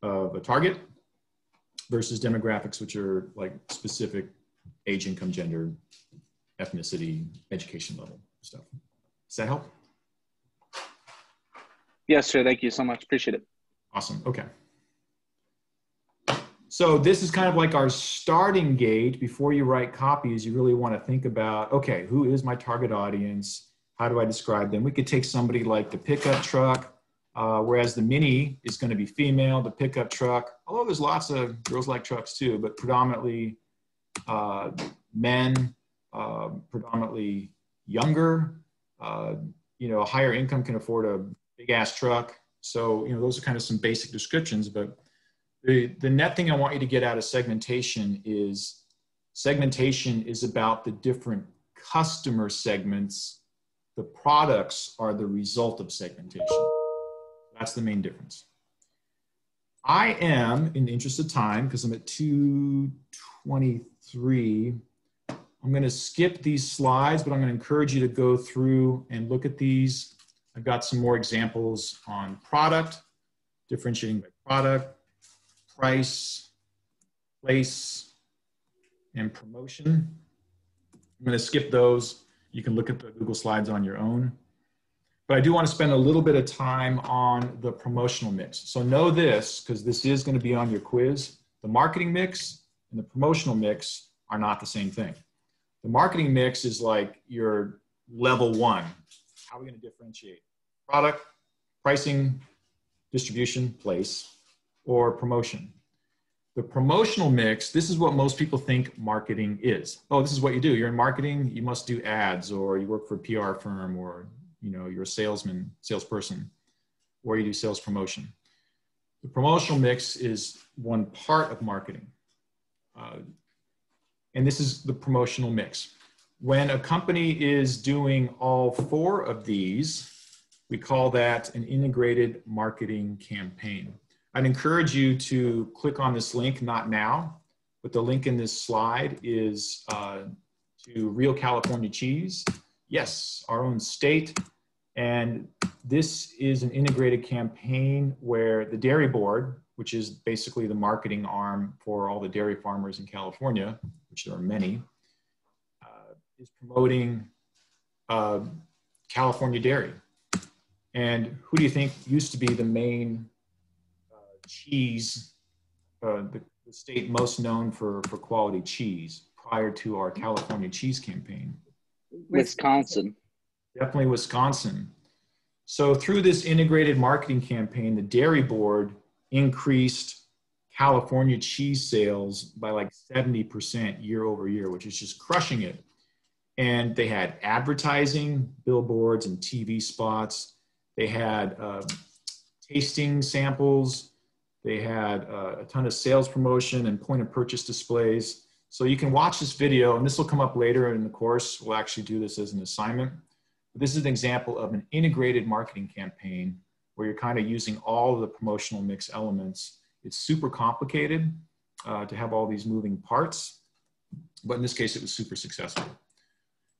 of a target versus demographics, which are like specific age, income, gender, ethnicity, education level stuff. Does that help? Yes, sir. Thank you so much. Appreciate it. Awesome. Okay. So this is kind of like our starting gate before you write copies. You really want to think about, okay, who is my target audience? How do I describe them? We could take somebody like the pickup truck, uh, whereas the Mini is going to be female, the pickup truck, although there's lots of girls like trucks too, but predominantly uh, men, uh, predominantly younger, uh, you know, higher income can afford a big ass truck. So, you know, those are kind of some basic descriptions, but the, the net thing I want you to get out of segmentation is segmentation is about the different customer segments. The products are the result of segmentation. That's the main difference. I am, in the interest of time, because I'm at 223, I'm going to skip these slides, but I'm going to encourage you to go through and look at these. I've got some more examples on product, differentiating by product, price, place, and promotion. I'm going to skip those. You can look at the Google Slides on your own. But I do want to spend a little bit of time on the promotional mix. So know this, because this is going to be on your quiz. The marketing mix and the promotional mix are not the same thing. The marketing mix is like your level one. How are we going to differentiate? Product, pricing, distribution, place or promotion. The promotional mix, this is what most people think marketing is. Oh, this is what you do. You're in marketing, you must do ads or you work for a PR firm or you know, you're a salesman, salesperson, or you do sales promotion. The promotional mix is one part of marketing. Uh, and this is the promotional mix. When a company is doing all four of these, we call that an integrated marketing campaign. I'd encourage you to click on this link, not now, but the link in this slide is uh, to Real California Cheese. Yes, our own state. And this is an integrated campaign where the Dairy Board, which is basically the marketing arm for all the dairy farmers in California, which there are many, uh, is promoting uh, California dairy. And who do you think used to be the main cheese, uh, the, the state most known for, for quality cheese prior to our California cheese campaign? Wisconsin. Definitely Wisconsin. So through this integrated marketing campaign, the Dairy Board increased California cheese sales by like 70% year over year, which is just crushing it. And they had advertising, billboards, and TV spots. They had uh, tasting samples. They had uh, a ton of sales promotion and point of purchase displays. So you can watch this video, and this will come up later in the course. We'll actually do this as an assignment. But this is an example of an integrated marketing campaign where you're kind of using all of the promotional mix elements. It's super complicated uh, to have all these moving parts, but in this case, it was super successful.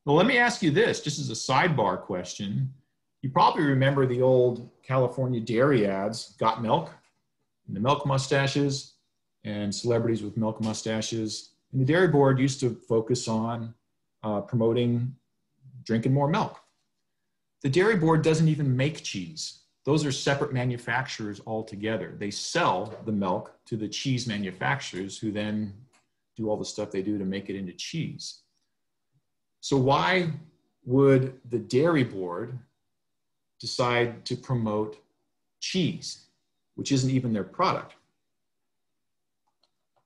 Well, let me ask you this, just as a sidebar question. You probably remember the old California dairy ads, got milk, and the milk mustaches and celebrities with milk mustaches. And the dairy board used to focus on uh, promoting drinking more milk. The dairy board doesn't even make cheese. Those are separate manufacturers altogether. They sell the milk to the cheese manufacturers who then do all the stuff they do to make it into cheese. So why would the dairy board decide to promote cheese? which isn't even their product.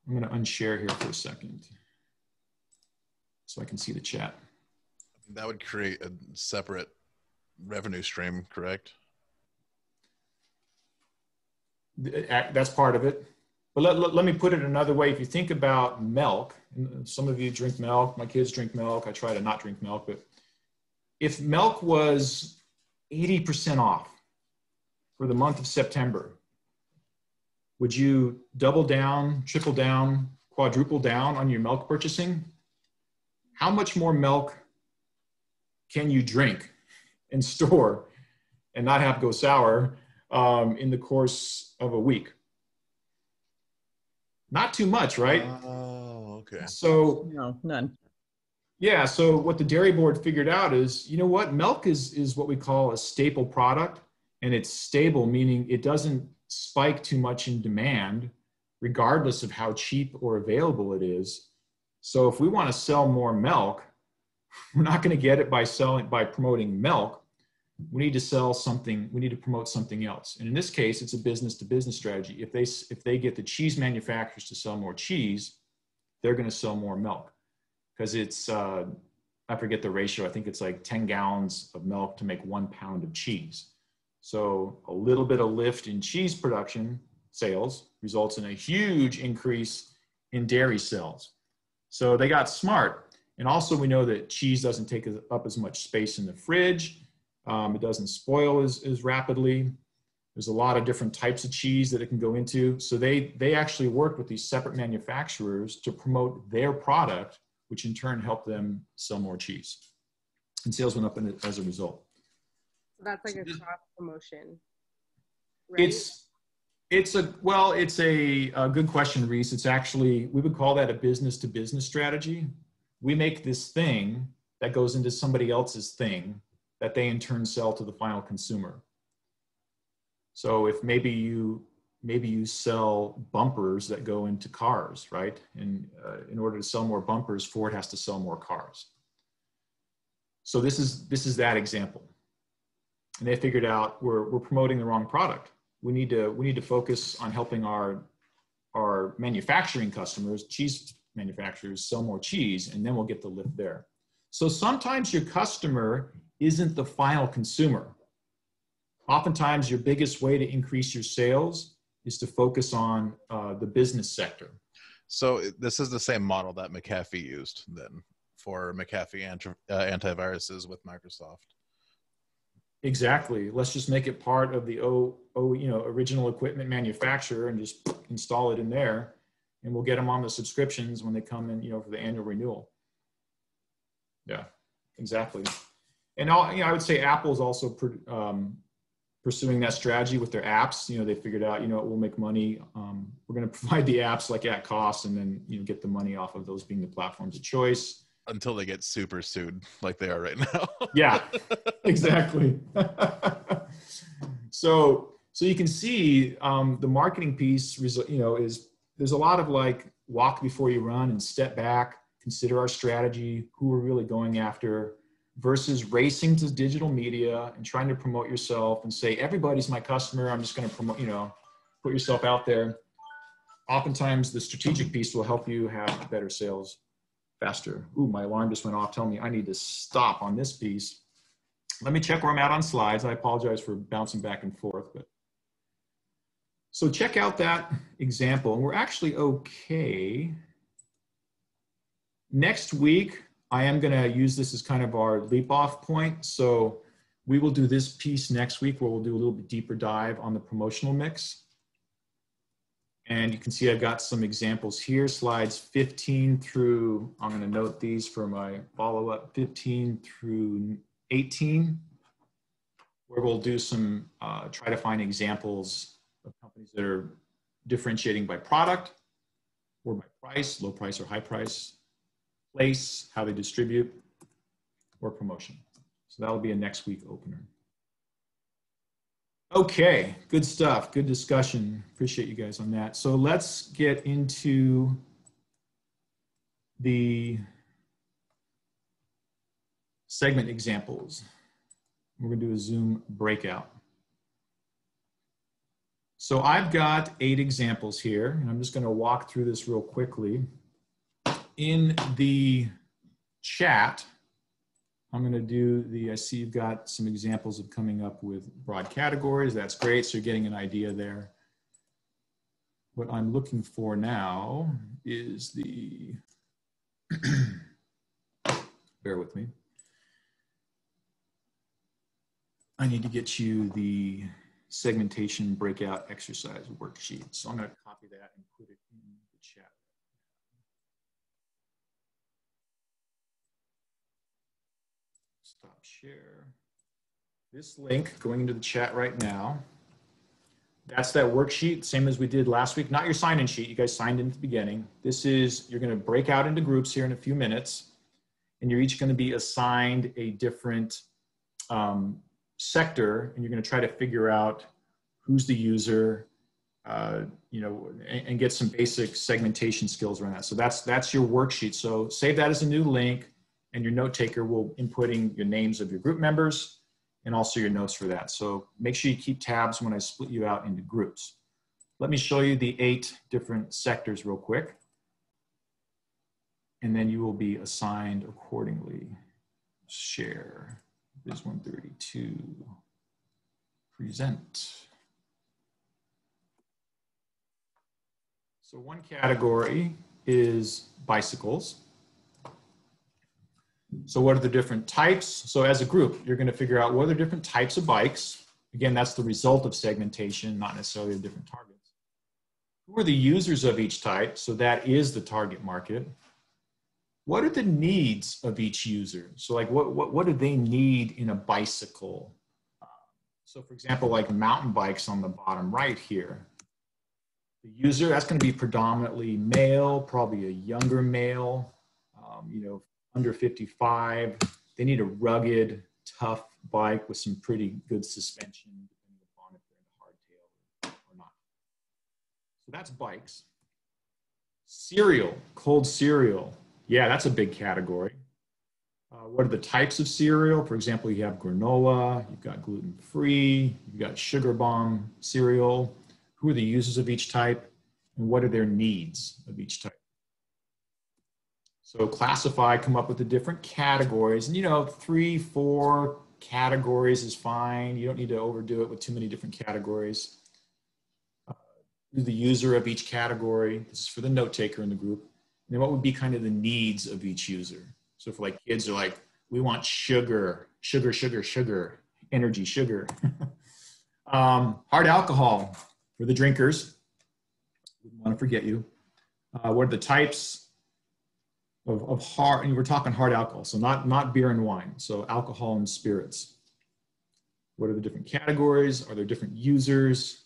I'm going to unshare here for a second so I can see the chat. That would create a separate revenue stream, correct? That's part of it. but let, let, let me put it another way. If you think about milk, some of you drink milk, my kids drink milk. I try to not drink milk, but if milk was 80% off for the month of September, would you double down, triple down, quadruple down on your milk purchasing? How much more milk can you drink and store and not have go sour um, in the course of a week? Not too much, right? Oh, okay. So No, none. yeah, so what the dairy board figured out is, you know what, milk is is what we call a staple product, and it's stable, meaning it doesn't spike too much in demand, regardless of how cheap or available it is. So if we want to sell more milk, we're not going to get it by selling by promoting milk. We need to sell something. We need to promote something else. And in this case, it's a business to business strategy. If they if they get the cheese manufacturers to sell more cheese, they're going to sell more milk because it's uh, I forget the ratio. I think it's like 10 gallons of milk to make one pound of cheese. So a little bit of lift in cheese production sales results in a huge increase in dairy sales. So they got smart. And also we know that cheese doesn't take up as much space in the fridge. Um, it doesn't spoil as, as rapidly. There's a lot of different types of cheese that it can go into. So they, they actually worked with these separate manufacturers to promote their product, which in turn helped them sell more cheese. And sales went up in, as a result. So that's like a this- cross promotion. Right? It's it's a well, it's a, a good question, Reese. It's actually we would call that a business to business strategy. We make this thing that goes into somebody else's thing that they in turn sell to the final consumer. So if maybe you maybe you sell bumpers that go into cars, right? And uh, in order to sell more bumpers, Ford has to sell more cars. So this is this is that example and they figured out we're, we're promoting the wrong product. We need to we need to focus on helping our our manufacturing customers, cheese manufacturers, sell more cheese, and then we'll get the lift there. So sometimes your customer isn't the final consumer. Oftentimes, your biggest way to increase your sales is to focus on uh, the business sector. So this is the same model that McAfee used then for McAfee anti- uh, antiviruses with Microsoft. Exactly. Let's just make it part of the O, o you know, original equipment manufacturer and just install it in there. And we'll get them on the subscriptions when they come in, you know, for the annual renewal. Yeah, exactly. And all, you know, I would say Apple's also pur- um, pursuing that strategy with their apps. You know, they figured out, you know, we'll make money. Um, we're going to provide the apps like at cost and then, you know, get the money off of those being the platforms of choice. Until they get super sued like they are right now. Yeah, exactly. so so you can see um, the marketing piece. You know, is there's a lot of like walk before you run and step back, consider our strategy, who we're really going after, versus racing to digital media and trying to promote yourself and say everybody's my customer. I'm just going to promote. You know, put yourself out there. Oftentimes, the strategic piece will help you have better sales faster. Ooh, my alarm just went off telling me I need to stop on this piece. Let me check where I'm at on slides. I apologize for bouncing back and forth, but so check out that example. And we're actually okay. Next week, I am going to use this as kind of our leap off point. So we will do this piece next week where we'll do a little bit deeper dive on the promotional mix. And you can see I've got some examples here, slides 15 through, I'm gonna note these for my follow-up, 15 through 18, where we'll do some, uh, try to find examples of companies that are differentiating by product or by price, low price or high price, place, how they distribute, or promotion. So that'll be a next week opener. Okay, good stuff. Good discussion. Appreciate you guys on that. So let's get into the segment examples. We're going to do a Zoom breakout. So I've got eight examples here, and I'm just going to walk through this real quickly. In the chat, I'm going to do the, I see you've got some examples of coming up with broad categories. That's great. So you're getting an idea there. what I'm looking for now is the, bear with me. I need to get you the segmentation breakout exercise worksheet. So I'm going to copy that and put it in the chat. Stop share. This link going into the chat right now. That's that worksheet, same as we did last week. Not your sign-in sheet. You guys signed in at the beginning. This is, you're going to break out into groups here in a few minutes, and you're each going to be assigned a different um, sector, and you're going to try to figure out who's the user, uh, you know, and, and, get some basic segmentation skills around that. So that's that's your worksheet. So save that as a new link, and your note taker will inputting your names of your group members and also your notes for that. So make sure you keep tabs when I split you out into groups. Let me show you the eight different sectors real quick. And then you will be assigned accordingly. Share, Biz 132, present. So one category is bicycles. So what are the different types? So as a group, you're going to figure out what are the different types of bikes. Again, that's the result of segmentation, not necessarily the different targets. Who are the users of each type? So that is the target market. What are the needs of each user? So like what, what, what do they need in a bicycle? So for example, like mountain bikes on the bottom right here. The user, that's going to be predominantly male, probably a younger male, um, you know, under 55. They need a rugged, tough bike with some pretty good suspension, depending upon if they're in hardtail or not. So that's bikes. Cereal, cold cereal. Yeah, that's a big category. Uh, what are the types of cereal? For example, you have granola, you've got gluten-free, you've got sugar bomb cereal. Who are the users of each type? And what are their needs of each type? So classify, come up with the different categories. And you know, three, four categories is fine. You don't need to overdo it with too many different categories. Uh, the user of each category. This is for the note taker in the group. And then what would be kind of the needs of each user? So for like kids are like, we want sugar, sugar, sugar, sugar, energy, sugar. um, hard alcohol for the drinkers. Wouldn't want to forget you. Uh, what are the types? Of, of hard, and we're talking hard alcohol, so not, not beer and wine, so alcohol and spirits. What are the different categories? Are there different users?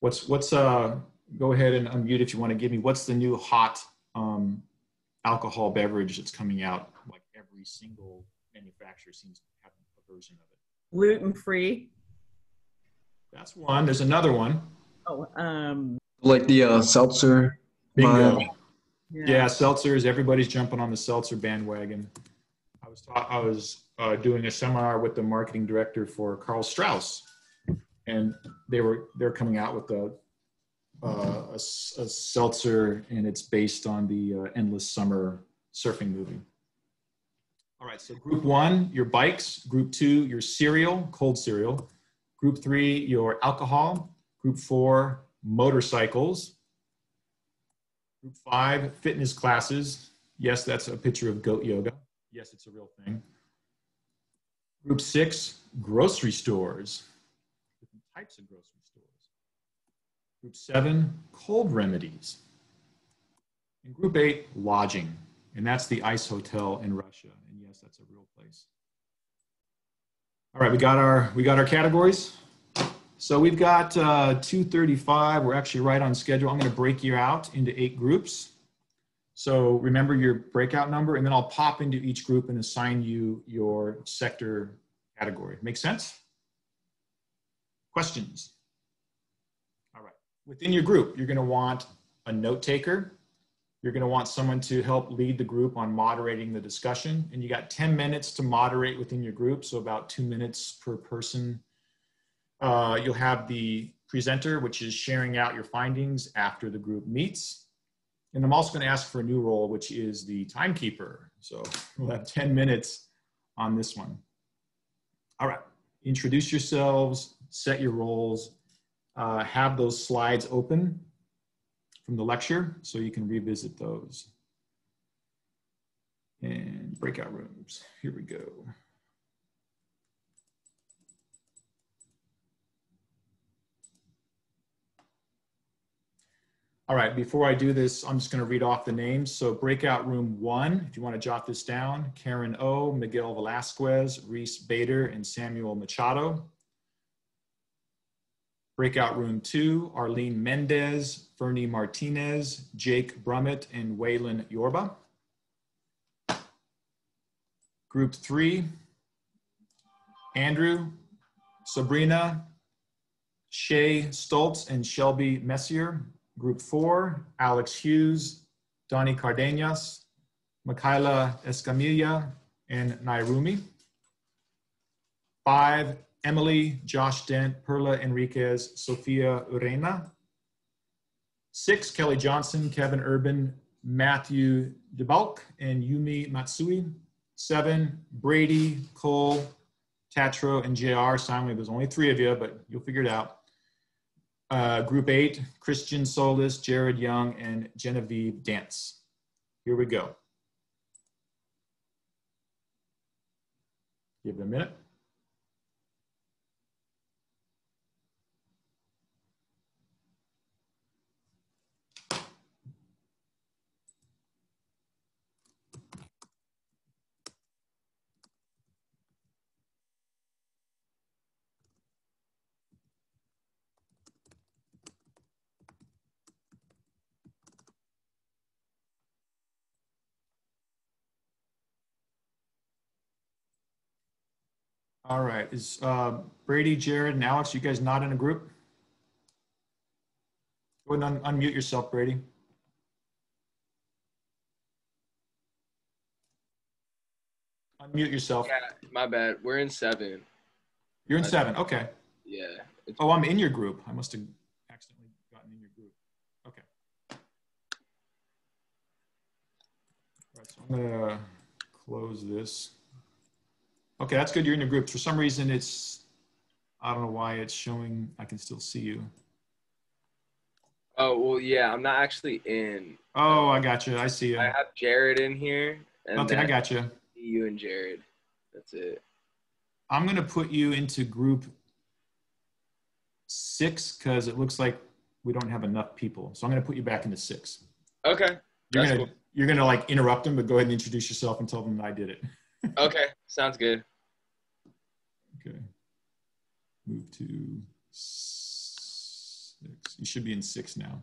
What's, what's uh, go ahead and unmute if you want to give me, what's the new hot um, alcohol beverage that's coming out? Like every single manufacturer seems to have a version of it. Gluten free. That's one. There's another one. Oh, um, like the uh, seltzer. Bingo. Yeah. yeah, seltzers. Everybody's jumping on the seltzer bandwagon. I was ta- I was uh, doing a seminar with the marketing director for Karl Strauss, and they were they're coming out with a uh, a, a, seltzer, and it's based on the uh, Endless Summer surfing movie. All right, so group one, your bikes. Group two, your cereal, cold cereal. Group three, your alcohol. Group four, motorcycles. Group five, fitness classes. Yes, that's a picture of goat yoga. Yes, it's a real thing. Group six, grocery stores. Different types of grocery stores. Group seven, cold remedies. And group eight, lodging. And that's the Ice Hotel in Russia. And yes, that's a real place. All right, we got our we got our categories. So we've got uh, 235. We're actually right on schedule. I'm going to break you out into eight groups. So remember your breakout number, and then I'll pop into each group and assign you your sector category. Make sense? Questions? All right. Within your group, you're going to want a note taker. You're going to want someone to help lead the group on moderating the discussion. And you got 10 minutes to moderate within your group, so about two minutes per person uh, you'll have the presenter, which is sharing out your findings after the group meets. And I'm also going to ask for a new role, which is the timekeeper. So we'll have 10 minutes on this one. All right, introduce yourselves, set your roles, uh, have those slides open. from the lecture, so you can revisit those. And breakout rooms, here we go. All right, before I do this, I'm just going to read off the names. So breakout room one, if you want to jot this down, Karen O, Miguel Velasquez, Reese Bader, and Samuel Machado. Breakout room two, Arlene Mendez, Fernie Martinez, Jake Brummett, and Waylon Yorba. Group three, Andrew, Sabrina, Shay Stoltz, and Shelby Messier. Group four, Alex Hughes, Donnie Cardenas, Michaela Escamilla, and Nairumi. Five, Emily, Josh Dent, Perla Enriquez, Sofia Urena. Six, Kelly Johnson, Kevin Urban, Matthew DeBalk, and Yumi Matsui. Seven, Brady, Cole, Tatro, and JR. Simon, there's only three of you, but you'll figure it out. Uh, group eight, Christian Solis, Jared Young, and Genevieve Dance. Here we go. Give it a minute. All right, is uh, Brady, Jared, and Alex, you guys not in a group? Go ahead and un- unmute yourself, Brady. Unmute yourself. Yeah, my bad. We're in seven. You're in I- seven, okay. Yeah. Oh, I'm in your group. I must have accidentally gotten in your group. Okay. All right, so I'm gonna close this. Okay, that's good. You're in your group. For some reason, it's, I don't know why it's showing, I can still see you. oh well, yeah. I'm not actually in. Oh, I got you. I see you. I have Jared in here, and Okay, I got you. you and Jared. That's it. I'm gonna put you into group six because it looks like we don't have enough people. So I'm gonna put you back into six. Okay. You're gonna cool. you're gonna like interrupt them, but go ahead and introduce yourself and tell them that I did it. Okay. Sounds good. Okay. Move to six. You should be in six now.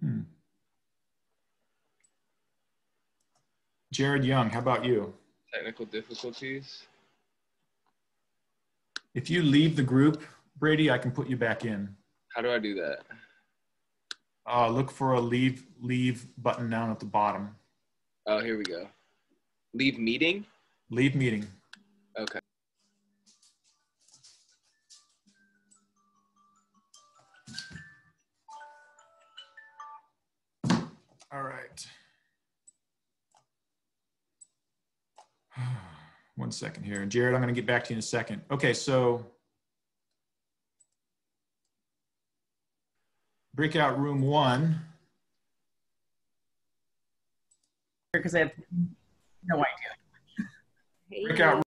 Hmm. Jared Young, how about you? Technical difficulties. If you leave the group, Brady, I can put you back in. How do I do that? Uh, look for a leave leave button down at the bottom. Oh, here we go. Leave meeting. Leave meeting. Okay. All right. One second here. Jared, I'm going to get back to you in a second. Okay, so breakout room one. Because I have no idea. Breakout